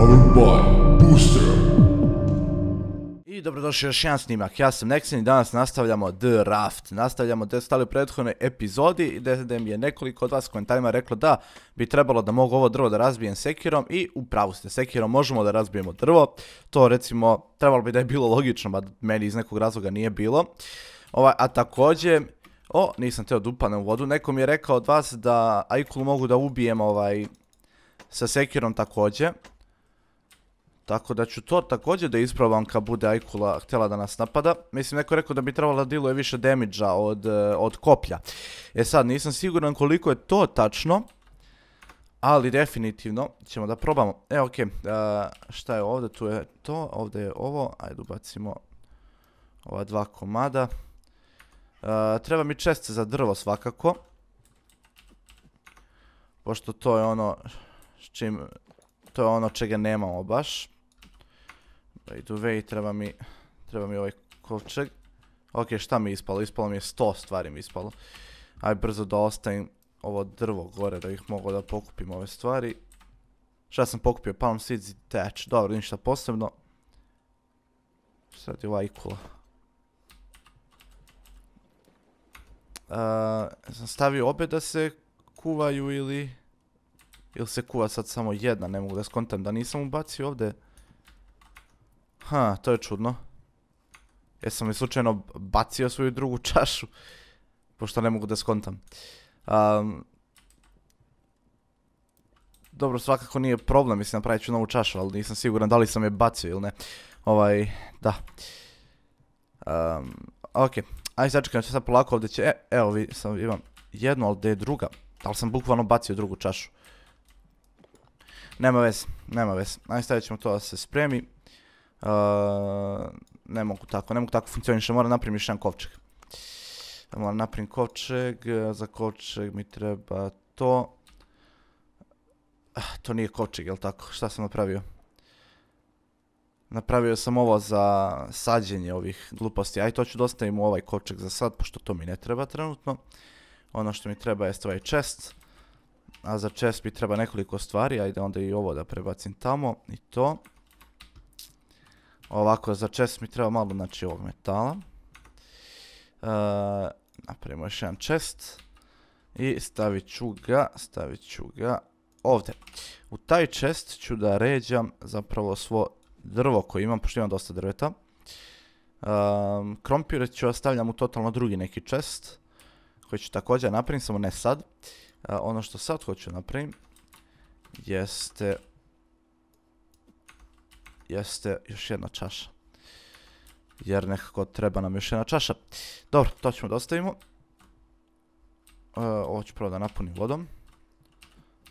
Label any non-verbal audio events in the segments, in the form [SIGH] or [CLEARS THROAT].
Powered by Booster. I dobrodošli još jedan snimak, ja sam Nexin i danas nastavljamo The Raft. Nastavljamo gdje stali u prethodnoj epizodi gdje mi je nekoliko od vas komentarima reklo da bi trebalo da mogu ovo drvo da razbijem sekirom i u pravu ste, sekirom možemo da razbijemo drvo. To recimo trebalo bi da je bilo logično, ba meni iz nekog razloga nije bilo. Ovaj, a također, o, nisam teo da upanem u vodu, neko mi je rekao od vas da Aikulu mogu da ubijem ovaj, sa sekirom također. Tako da ću to također da isprobam kad bude Aikula htjela da nas napada. Mislim, neko rekao da bi trebalo da diluje više damage od, e, od koplja. E sad, nisam siguran koliko je to tačno. Ali definitivno ćemo da probamo. E, okej, šta je ovdje? Tu je to, ovdje je ovo. Ajde, ubacimo ova dva komada. E, treba mi čest za drvo svakako. Pošto to je ono s čim... To je ono čega nemamo baš. By the treba mi, treba mi ovaj kovčeg. Ok, šta mi je ispalo? Ispalo mi je 100 stvari mi ispalo. Aj brzo da ostavim ovo drvo gore da ih mogu da pokupim ove stvari. Šta sam pokupio? Palm seeds i thatch. Dobro, ništa posebno. Sad je ovaj kula. sam stavio obe da se kuvaju ili... Ili se kuva sad samo jedna, ne mogu da skontam da nisam ubacio ovdje. Ha, to je čudno. Jesam li slučajno bacio svoju drugu [LAUGHS] čašu? Pošto ne mogu da skontam. dobro, svakako nije problem, mislim napravit ću novu čašu, ali nisam siguran da li sam je bacio ili ne. Ovaj, da. Um, ok, ajde sačekam, ću sad polako ovdje će, e, evo vi, sam, imam jednu, ali gdje je druga? Ali sam bukvalno bacio drugu čašu. Nema vez, nema vez. Ajde stavit ćemo to da se spremi. Ne mogu tako, ne mogu tako funkcioniše, moram napraviti još jedan kovčeg. Moram napraviti kovčeg, za kovčeg mi treba to. Ah, to nije kovčeg, jel tako? Šta sam napravio? Napravio sam ovo za sađenje ovih gluposti. Aj to ću dostavim u ovaj kovčeg za sad, pošto to mi ne treba trenutno. Ono što mi treba je ovaj chest. A za chest mi treba nekoliko stvari, ajde onda i ovo da prebacim tamo i to. Ovako, za chest mi treba malo znači ovog metala. Uh, napravimo još jedan chest. I stavit ću ga, stavit ću ga ovdje. U taj chest ću da ređam zapravo svo drvo koje imam, pošto imam dosta drveta. Um, krompire ću ostavljam u totalno drugi neki chest. Koji ću također napraviti, samo ne sad. ono što sad hoću napraviti jeste jeste još jedna čaša. Jer nekako treba nam još jedna čaša. Dobro, to ćemo da ostavimo. E, ovo ću prvo da napunim vodom.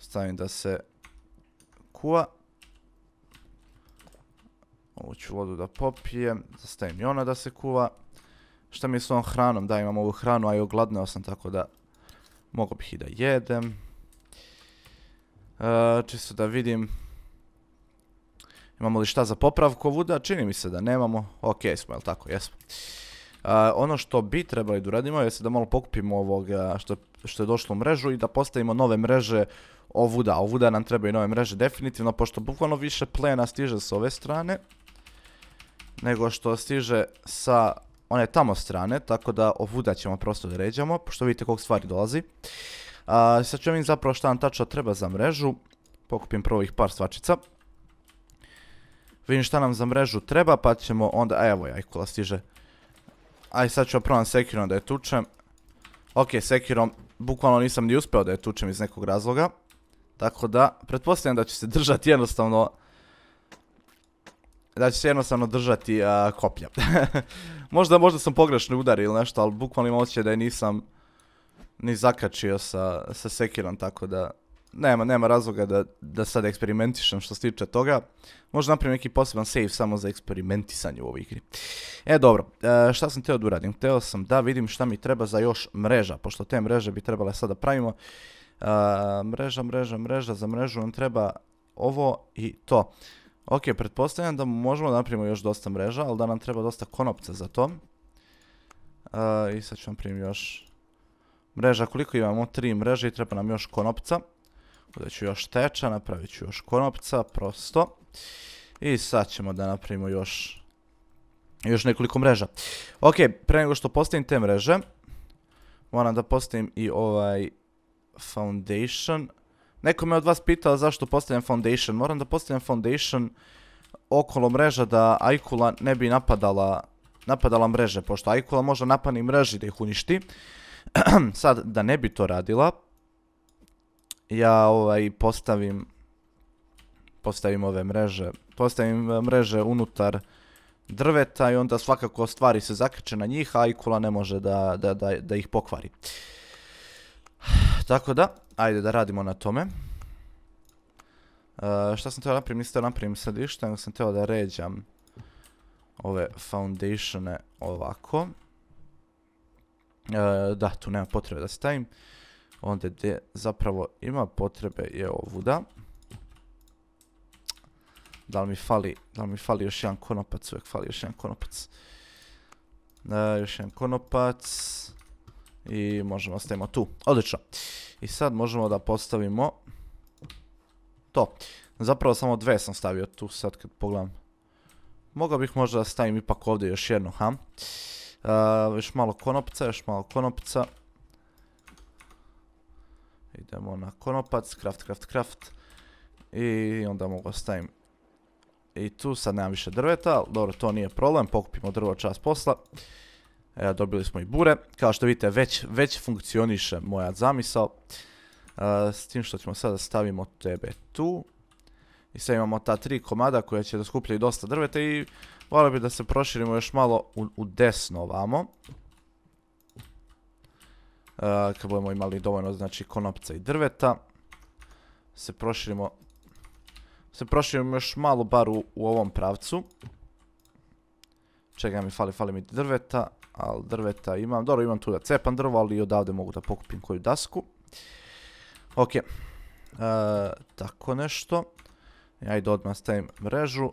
Stavim da se kuva. Ovu ću vodu da popijem. Stavim i ona da se kuva. Šta mi je s ovom hranom? Da, imam ovu hranu, a i ogladneo sam tako da mogu bih i da jedem. E, čisto da vidim Imamo li šta za popravku ovuda? Čini mi se da nemamo. Ok smo, jel tako? Jesmo. ono što bi trebali da uradimo je da malo pokupimo ovoga što, što je došlo u mrežu i da postavimo nove mreže ovuda. Ovuda nam trebaju nove mreže definitivno, pošto bukvalno više plena stiže s ove strane nego što stiže sa one tamo strane, tako da ovuda ćemo prosto da ređamo, pošto vidite koliko stvari dolazi. sad ću vam zapravo šta nam tačno treba za mrežu. Pokupim prvo ih par stvačica. Vidim šta nam za mrežu treba, pa ćemo onda... Evo jajkula stiže. Aj sad ću probam Sekirom da je tučem. Ok, Sekirom bukvalno nisam ni uspeo da je tučem iz nekog razloga. Tako da, pretpostavljam da će se držati jednostavno... Da će se jednostavno držati koplja. [LAUGHS] možda, možda sam pogrešno udario ili nešto, ali bukvalno imam osjećaj da je nisam ni zakačio sa, sa Sekirom, tako da nema, nema razloga da, da sad eksperimentišem što se tiče toga. Možda napravim neki poseban save samo za eksperimentisanje u ovoj igri. E dobro, e, šta sam teo da uradim? Teo sam da vidim šta mi treba za još mreža, pošto te mreže bi trebale sada pravimo. E, mreža, mreža, mreža, za mrežu nam treba ovo i to. Ok, pretpostavljam da možemo napravimo još dosta mreža, ali da nam treba dosta konopca za to. E, I sad ću vam primiti još mreža. Koliko imamo? Tri mreže i treba nam još konopca. Ovdje ću još teča, napravit ću još konopca, prosto. I sad ćemo da napravimo još, još nekoliko mreža. Ok, pre nego što postavim te mreže, moram da postavim i ovaj foundation. Neko me od vas pitao zašto postavljam foundation. Moram da postavljam foundation okolo mreža da Aikula ne bi napadala, napadala mreže, pošto Aikula može napani mreži da ih uništi. [CLEARS THROAT] Sad, da ne bi to radila, ja ovaj postavim postavim ove mreže, postavim e, mreže unutar drveta i onda svakako stvari se zakače na njih, a Aikula ne može da, da, da, da ih pokvari. [SIGHS] Tako da, ajde da radimo na tome. Uh, šta sam teo napravim? Nisam teo napravim sad ništa, nego sam teo da ređam ove foundatione ovako. Uh, da, tu nema potrebe da stavim. Onda gdje zapravo ima potrebe je ovuda. Da li mi fali, da li mi fali još jedan konopac, uvijek fali još jedan konopac. Da, još jedan konopac. I možemo ostavimo tu. Odlično. I sad možemo da postavimo to. Zapravo samo dve sam stavio tu sad kad pogledam. Mogao bih možda da stavim ipak ovdje još jednu, ha? još malo konopca, još malo konopca. Idemo na konopac, craft, craft, craft. I onda mogu stavim i tu sad nemam više drveta, dobro to nije problem, pokupimo drvo čas posla. Evo dobili smo i bure, kao što vidite već, već funkcioniše moja zamisao. s tim što ćemo sada stavimo tebe tu. I sad imamo ta tri komada koja će da skupljaju dosta drveta i volio bi da se proširimo još malo u, u desno ovamo. Kad budemo imali dovoljno znači konopca i drveta. Se proširimo se proširimo još malo bar u, ovom pravcu. Čega mi fali, fali mi drveta, ali drveta imam, dobro imam tu da cepam drvo, ali i odavde mogu da pokupim koju dasku. Ok, e, tako nešto. Idu odmah stavim mrežu.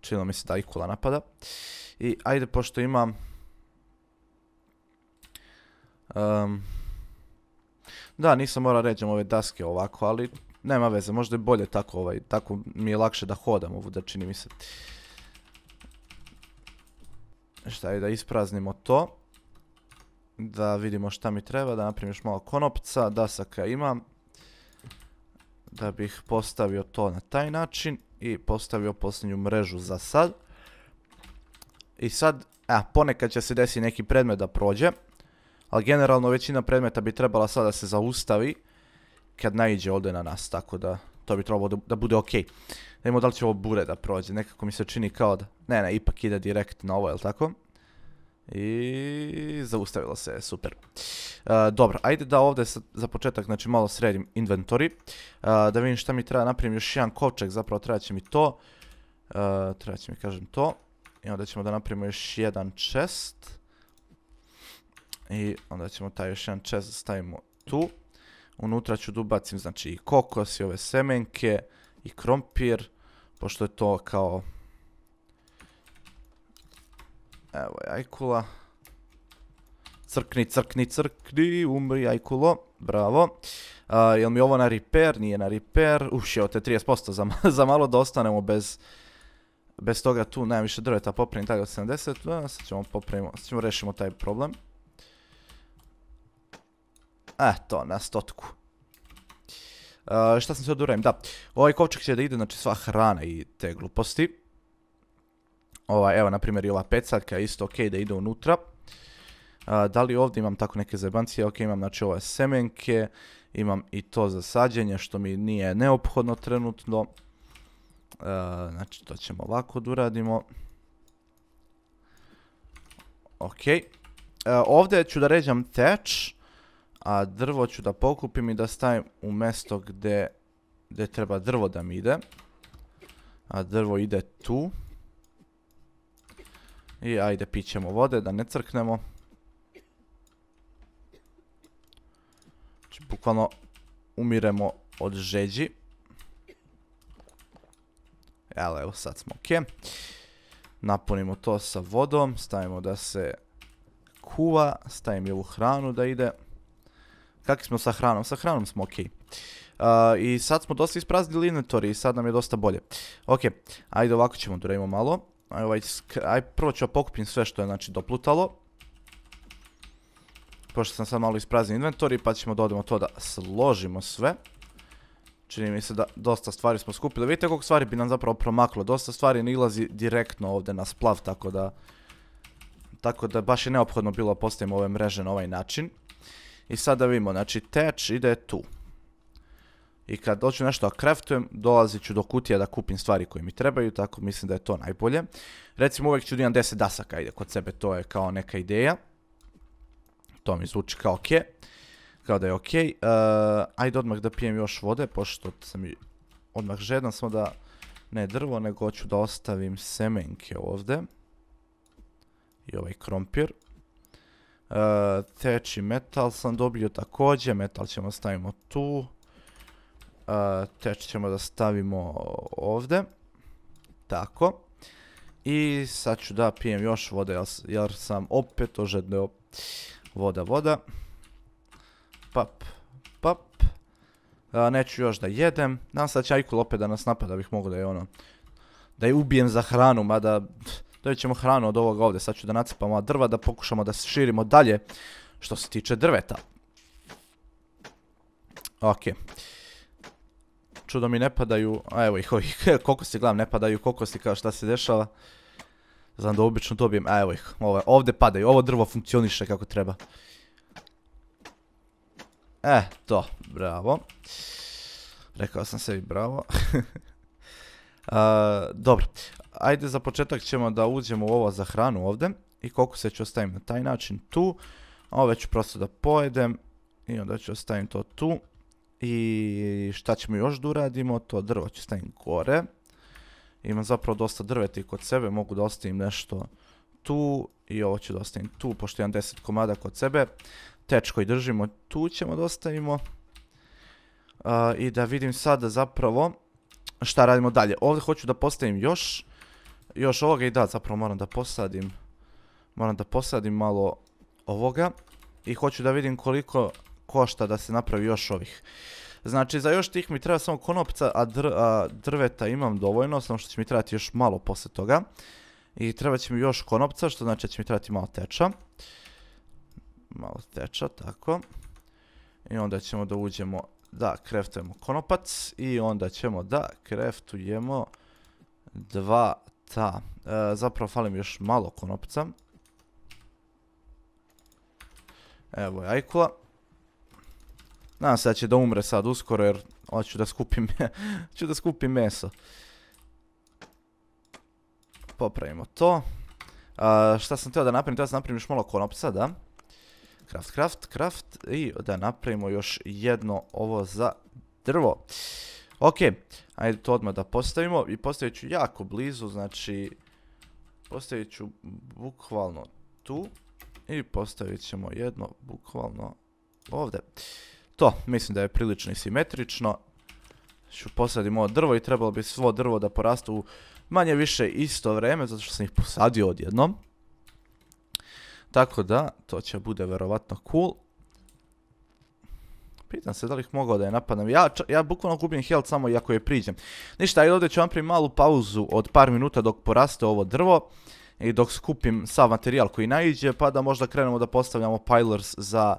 Činilo mi se da ikula napada. I ajde, pošto imam... da, nisam morao ređem ove daske ovako, ali nema veze, možda je bolje tako, ovaj, tako mi je lakše da hodam ovu, da čini mi se. Šta je da ispraznimo to. Da vidimo šta mi treba, da napravim još malo konopca, dasaka imam. Da bih postavio to na taj način i postavio posljednju mrežu za sad. I sad, a, ponekad će se desiti neki predmet da prođe, ali generalno većina predmeta bi trebala sad da se zaustavi kad naiđe ovdje na nas, tako da to bi trebalo da, bude ok. Da da li će ovo bure da prođe, nekako mi se čini kao da, ne ne, ipak ide direkt na ovo, jel tako? I zaustavilo se, super. E, dobro, ajde da ovdje za početak znači malo sredim inventory. E, da vidim šta mi treba napravim još jedan kovčeg, zapravo treba će mi to. Uh, treba će mi kažem to. I onda ćemo da napravimo još jedan chest. I onda ćemo taj još jedan stavimo tu. Unutra ću da ubacim znači i kokos i ove semenke i krompir, pošto je to kao... Evo je ajkula. Crkni, crkni, crkni, umri ajkulo, bravo. jel mi ovo na repair? Nije na repair. Uš, evo te 30% za, za malo da ostanemo bez... Bez toga tu nemam više drveta popravim taj od 70, sad ćemo popravimo, sad ćemo rešimo taj problem. Eto, na stotku. Uh, šta sam se odurajem? Da, ovaj kovčeg će da ide, znači sva hrana i te gluposti. Ovaj, evo, na primjer, i ova pecaljka je isto ok da ide unutra. da li ovdje imam tako neke zebancije? Ok, imam znači ove semenke, imam i to za sađenje što mi nije neophodno trenutno. znači, to ćemo ovako da uradimo. Ok. ovdje ću da ređam teč a drvo ću da pokupim i da stavim u mjesto gdje, gdje treba drvo da mi ide. A drvo ide tu. I ajde pićemo vode da ne crknemo. Znači bukvalno umiremo od žeđi. Jel, evo sad smo ok. Napunimo to sa vodom, stavimo da se kuva, stavim i ovu hranu da ide. Kakvi smo sa hranom? Sa hranom smo ok. I sad smo dosta ispraznili inventory i sad nam je dosta bolje. Ok, ajde ovako ćemo da malo. Aj, ovaj, prvo ću pokupim sve što je znači doplutalo. Pošto sam sad malo ispraznio inventory pa ćemo da odemo to da složimo sve. Čini mi se da dosta stvari smo skupili. Vidite koliko stvari bi nam zapravo promaklo. Dosta stvari ne ilazi direktno ovdje na splav, tako da... Tako da baš je neophodno bilo postavimo ove mreže na ovaj način. I sad da vidimo, znači teč ide tu. I kad doću nešto da craftujem, dolazit ću do kutija da kupim stvari koje mi trebaju, tako mislim da je to najbolje. Recimo uvijek ću da imam 10 dasaka ide kod sebe, to je kao neka ideja. To mi zvuči kao ok. Kao da je ok. Uh, ajde odmah da pijem još vode, pošto sam odmah žedan samo da ne drvo, nego hoću da ostavim semenke ovdje. I ovaj krompir. Uh, teči metal sam dobio također, metal ćemo stavimo tu. Uh, teč ćemo da stavimo ovdje. Tako. I sad ću da pijem još vode jer sam opet ožedneo voda, voda. Pap, pap. neću još da jedem. Nadam se da će Aikul opet da nas napada, bih mogu da je ono... Da je ubijem za hranu, mada... Dobit ćemo hranu od ovoga ovdje. Sad ću da nacipamo drva, da pokušamo da se širimo dalje. Što se tiče drveta. Ok. Čudo mi ne padaju, a evo ih ovih, [LAUGHS] koliko si gledam ne padaju, koliko si kao šta se dešava. Znam da obično dobijem, a evo ih, ovdje padaju, ovo drvo funkcioniše kako treba. E, to, bravo. Rekao sam sebi bravo. [LAUGHS] dobro, ajde za početak ćemo da uđemo u ovo za hranu ovdje. I koliko se ću ostavim na taj način tu. Ove ću prosto da pojedem. I onda ću ostavim to tu. I šta ćemo još da uradimo, to drvo ću stavim gore. Imam zapravo dosta drveti kod sebe, mogu da ostavim nešto tu. I ovo ću da ostavim tu, pošto imam 10 komada kod sebe teč koji držimo tu ćemo da ostavimo. I da vidim sada zapravo šta radimo dalje. Ovdje hoću da postavim još, još ovoga i da, zapravo moram da posadim, moram da posadim malo ovoga. I hoću da vidim koliko košta da se napravi još ovih. Znači za još tih mi treba samo konopca, a, drveta imam dovoljno, samo što će mi trebati još malo poslije toga. I treba će mi još konopca, što znači će mi trebati malo teča malo teča, tako. I onda ćemo da uđemo da kreftujemo konopac i onda ćemo da kreftujemo dva ta. E, zapravo falim još malo konopca. Evo je ajkula. Nadam se da će da umre sad uskoro jer hoću da skupim, [LAUGHS] ću da skupim meso. Popravimo to. šta sam teo da napravim? Teo sam napravim još malo konopca, da. Craft, craft, craft i da napravimo još jedno ovo za drvo. Ok, ajde to odmah da postavimo i postavit ću jako blizu, znači postavit ću bukvalno tu i postavit ćemo jedno bukvalno ovdje. To, mislim da je prilično i simetrično. Ću posadim ovo drvo i trebalo bi svo drvo da porastu u manje više isto vreme, zato što sam ih posadio odjednom. Tako da, to će bude verovatno cool. Pitam se da li ih mogao da je napadam. Ja, ja bukvalno gubim health samo i ako je priđem. Ništa, ajde ovdje ću vam primiti malu pauzu od par minuta dok poraste ovo drvo. I dok skupim sav materijal koji naiđe, pa da možda krenemo da postavljamo pilers za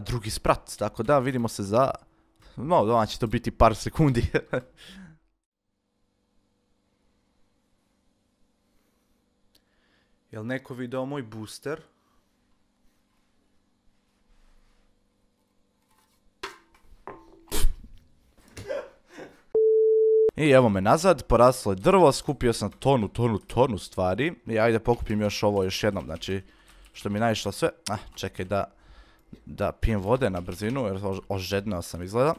drugi sprat. Tako da, vidimo se za... No, da će to biti par sekundi. [LAUGHS] Jel neko video moj booster? I evo me nazad, poraslo je drvo, skupio sam tonu, tonu, tonu stvari. I ajde pokupim još ovo još jednom, znači, što mi naišlo sve. Ah, čekaj da, da pijem vode na brzinu, jer ožedneo sam izgleda.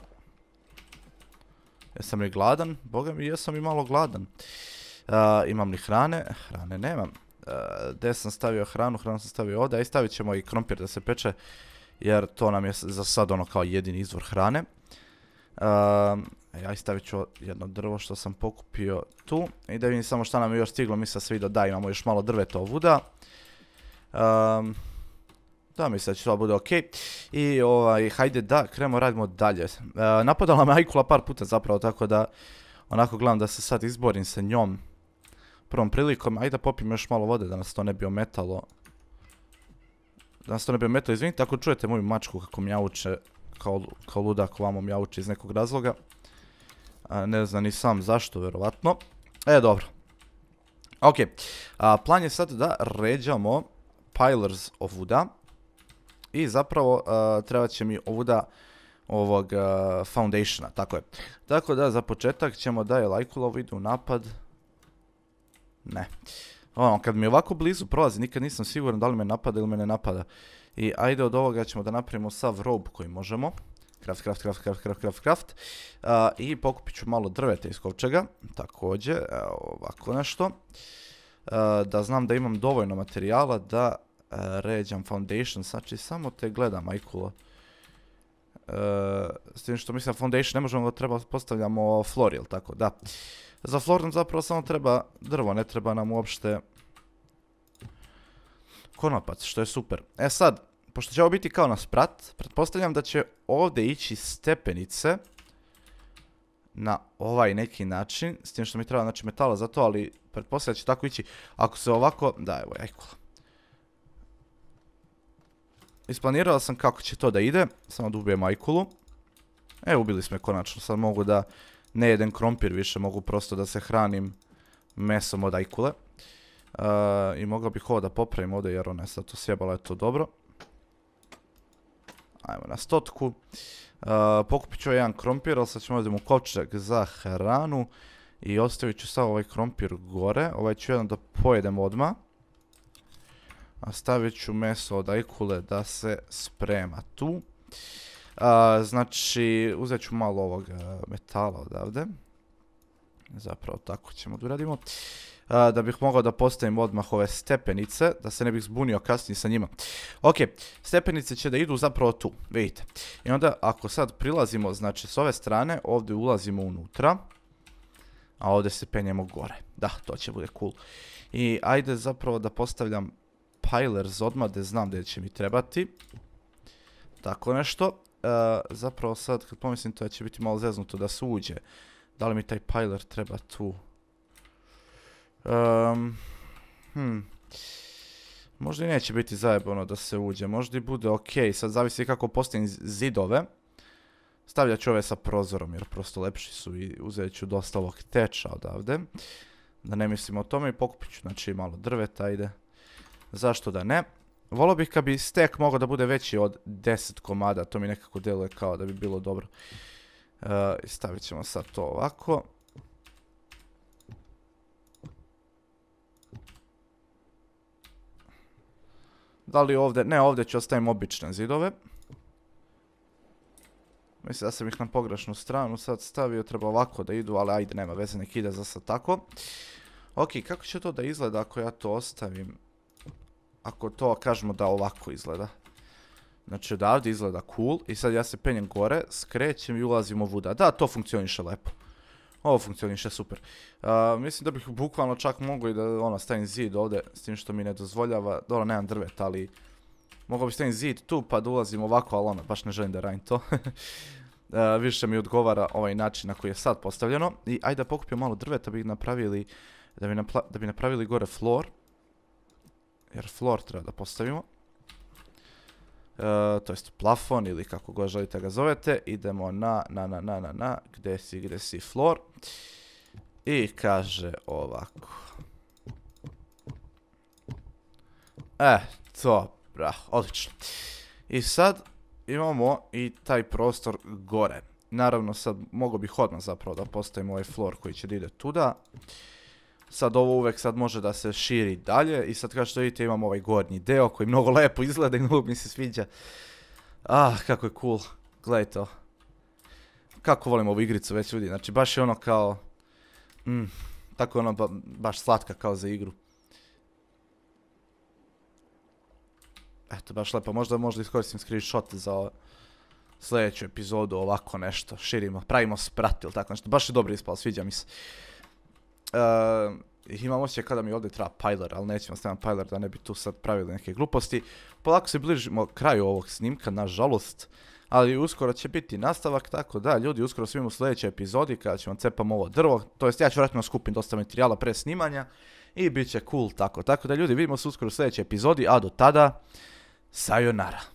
Jesam li gladan? Boga mi, jesam i malo gladan. imam li hrane? Hrane nemam. Eh, gdje sam stavio hranu, hranu sam stavio ovdje, i stavit ćemo i krompir da se peče, jer to nam je za sad ono kao jedini izvor hrane. Ehm, ja stavit ću jedno drvo što sam pokupio tu. I da vidim samo šta nam je još stiglo, mi se svi da imamo još malo drveta ovuda. Um, Da, mislim da će to bude okej. I ovaj, hajde da krenemo radimo dalje. E, napadala me Ajkula par puta zapravo, tako da onako gledam da se sad izborim sa njom prvom prilikom. Ajde da popim još malo vode da nas to ne bi ometalo. Da nas to ne bi ometalo, izvinite ako čujete moju mačku kako mjauče kao, kao ludak ovamo mjauče iz nekog razloga. ne znam ni sam zašto, verovatno. E, dobro. Ok, plan je sad da ređamo Pilers Wooda. I zapravo treba će mi ovuda ovog foundationa, tako je. Tako da za početak ćemo da je lajkulov ide u napad. Ne. Ono, kad mi ovako blizu prolazi, nikad nisam siguran da li me napada ili me ne napada. I ajde od ovoga ćemo da napravimo sav rob koji možemo. Craft, craft, craft, craft, craft, craft, craft. I pokupit ću malo drveta iz kovčega. Također, ovako nešto. da znam da imam dovoljno materijala da ređam foundation. Znači, samo te gledam, ajkulo. s tim što mislim foundation ne možemo treba postavljamo floor, tako? Da. Za floor nam zapravo samo treba drvo, ne treba nam uopšte konopac, što je super. E sad, pošto će ovo biti kao na sprat, pretpostavljam da će ovdje ići stepenice na ovaj neki način, s tim što mi treba znači metala za to, ali pretpostavljam da će tako ići. Ako se ovako, da evo, ajkula. Isplanirao sam kako će to da ide, samo da ubijem ajkulu. E, ubili smo je konačno, sad mogu da ne jedem krompir više, mogu prosto da se hranim mesom od ajkule. I mogao bih ovo da popravim ovdje jer ona je sad to sjebala, je to dobro. Ajmo na stotku. pokupit ću jedan krompir, ali sad ćemo ovdje u kočak za hranu. I ostavit ću sad ovaj krompir gore. Ovaj ću jedan da pojedem odmah. A stavit ću meso od ajkule da se sprema tu. Znači, uzet ću malo ovog metala odavde. Zapravo tako ćemo da uradimo da bih mogao da postavim odmah ove stepenice, da se ne bih zbunio kasnije sa njima. Ok, stepenice će da idu zapravo tu, vidite. I onda ako sad prilazimo, znači s ove strane, ovdje ulazimo unutra, a ovdje se penjemo gore. Da, to će bude cool. I ajde zapravo da postavljam pilers odmah, da znam da će mi trebati. Tako nešto. Zapravo sad, kad pomislim to će biti malo zeznuto da se uđe. Da li mi taj piler treba tu? Hmm. Možda i neće biti zajebano da se uđe, možda i bude ok, sad zavisi kako postavim zidove. Stavljat ću ove sa prozorom jer prosto lepši su i uzet ću dosta ovog teča odavde. Da ne mislim o tome i pokupit ću znači malo drveta ide. Zašto da ne? Volio bih kad bi stek mogao da bude veći od 10 komada, to mi nekako deluje kao da bi bilo dobro. Uh, stavit ćemo sad to ovako. Da li ovdje, ne ovdje ću ostavim obične zidove. Mislim da sam ih na pogrešnu stranu sad stavio, treba ovako da idu, ali ajde, nema veze, nek ide za sad tako. Ok, kako će to da izgleda ako ja to ostavim? Ako to kažemo da ovako izgleda. Znači odavde izgleda cool i sad ja se penjem gore, skrećem i ulazim u vuda. Da, to funkcioniše lepo. Ovo funkcioniše super. mislim da bih bukvalno čak mogao i da ono, stavim zid ovdje, s tim što mi ne dozvoljava, dobro nemam drvet, ali mogao bi stavim zid tu pa da ulazim ovako, ali ono, baš ne želim da radim to. [LAUGHS] više mi odgovara ovaj način na koji je sad postavljeno. I ajde da pokupim malo drveta napravili, da bi, da bi napravili gore floor. Jer floor treba da postavimo. E, to jest plafon ili kako god želite ga zovete. Idemo na, na, na, na, na, na, gdje si, gdje si floor. I kaže ovako. E, to, bra, odlično. I sad imamo i taj prostor gore. Naravno sad mogu bih odmah zapravo da postavim ovaj floor koji će da ide tuda. Sad ovo uvek sad može da se širi dalje i sad kao što vidite imamo ovaj gornji deo koji mnogo lepo izgleda i mnogo mi se sviđa. Ah, kako je cool. Gledaj to. Kako volim ovu igricu već ljudi. Znači baš je ono kao... Mm, tako je ono baš slatka kao za igru. Eto, baš lepo. Možda možda iskoristim screenshot za sljedeću epizodu, ovako nešto. Širimo, pravimo sprat ili tako nešto. Baš je dobro ispalo, sviđa mi se. Uh, imam osjećaj kada mi ovdje treba Piler, ali nećemo staviti Piler da ne bi tu sad pravili neke gluposti. Polako se bližimo kraju ovog snimka, nažalost. Ali uskoro će biti nastavak, tako da ljudi uskoro svim u sljedećoj epizodi kada ćemo cepamo ovo drvo. To jest ja ću vratno skupiti dosta materijala pre snimanja i bit će cool tako. Tako da ljudi vidimo se uskoro u sljedećoj epizodi, a do tada, sayonara.